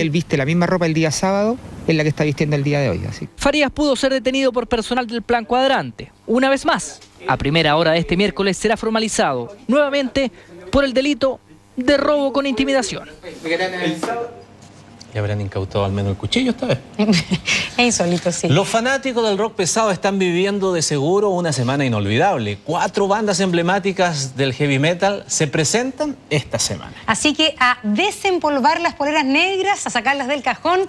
Él viste la misma ropa el día sábado en la que está vistiendo el día de hoy. Así. Farías pudo ser detenido por personal del plan cuadrante. Una vez más, a primera hora de este miércoles será formalizado nuevamente por el delito de robo con intimidación. ¿Y habrán incautado al menos el cuchillo esta vez? es insólito, sí. Los fanáticos del rock pesado están viviendo de seguro una semana inolvidable. Cuatro bandas emblemáticas del heavy metal se presentan esta semana. Así que a desempolvar las poleras negras, a sacarlas del cajón,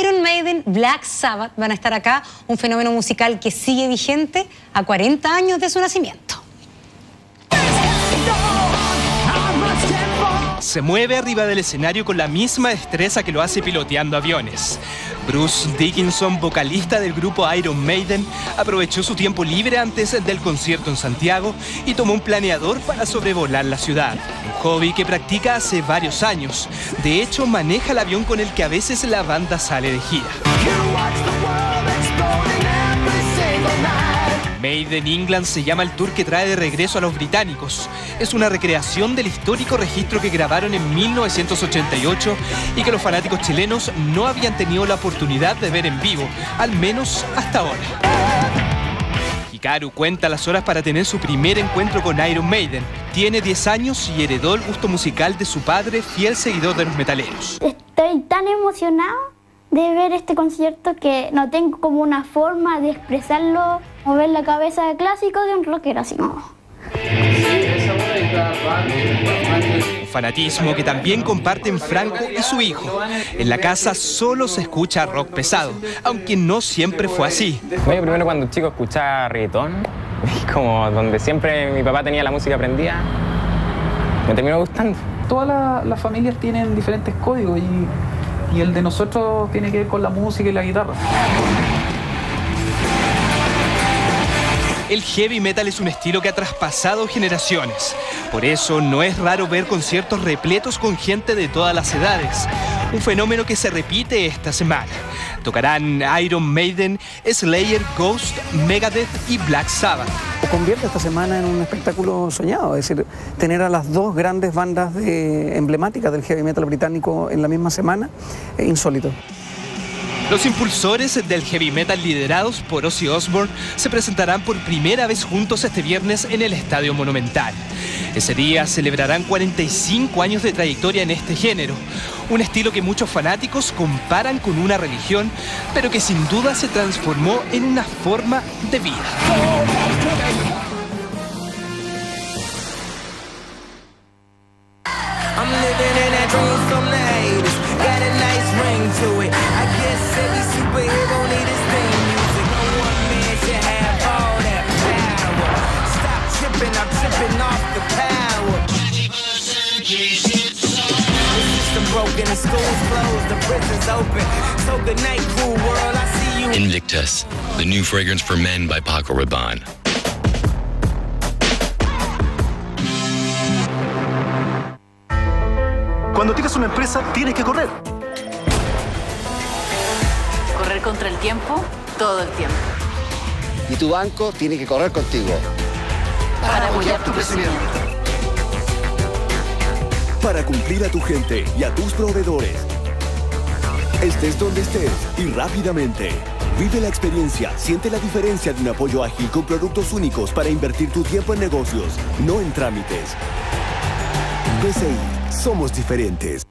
Iron Maiden, Black Sabbath van a estar acá, un fenómeno musical que sigue vigente a 40 años de su nacimiento. Se mueve arriba del escenario con la misma destreza que lo hace piloteando aviones. Bruce Dickinson, vocalista del grupo Iron Maiden, aprovechó su tiempo libre antes del concierto en Santiago y tomó un planeador para sobrevolar la ciudad. Un hobby que practica hace varios años. De hecho, maneja el avión con el que a veces la banda sale de gira. Made in England se llama el tour que trae de regreso a los británicos. Es una recreación del histórico registro que grabaron en 1988 y que los fanáticos chilenos no habían tenido la oportunidad de ver en vivo, al menos hasta ahora. Hikaru cuenta las horas para tener su primer encuentro con Iron Maiden. Tiene 10 años y heredó el gusto musical de su padre, fiel seguidor de los metaleros. Estoy tan emocionado de ver este concierto que no tengo como una forma de expresarlo, mover la cabeza de clásico de un rockero así como. Un fanatismo que también comparten Franco y su hijo. En la casa solo se escucha rock pesado, aunque no siempre fue así. Primero cuando chico escuchaba reggaetón, como donde siempre mi papá tenía la música prendida, me terminó gustando. Todas las familias tienen diferentes códigos y y el de nosotros tiene que ver con la música y la guitarra. El heavy metal es un estilo que ha traspasado generaciones. Por eso no es raro ver conciertos repletos con gente de todas las edades. Un fenómeno que se repite esta semana. Tocarán Iron Maiden, Slayer, Ghost, Megadeth y Black Sabbath. Convierte esta semana en un espectáculo soñado, es decir, tener a las dos grandes bandas emblemáticas del heavy metal británico en la misma semana, es insólito. Los impulsores del heavy metal liderados por Ozzy Osbourne se presentarán por primera vez juntos este viernes en el Estadio Monumental. Ese día celebrarán 45 años de trayectoria en este género, un estilo que muchos fanáticos comparan con una religión, pero que sin duda se transformó en una forma de vida. Invictus, the new fragrance for men by Paco Rabanne. Cuando tienes una empresa, tienes que correr. Correr contra el tiempo, todo el tiempo. Y tu banco tiene que correr contigo. Para, apoyar tu crecimiento. Para cumplir a tu gente y a tus proveedores. Estés donde estés y rápidamente. Vive la experiencia, siente la diferencia de un apoyo ágil con productos únicos para invertir tu tiempo en negocios, no en trámites. BCI, somos diferentes.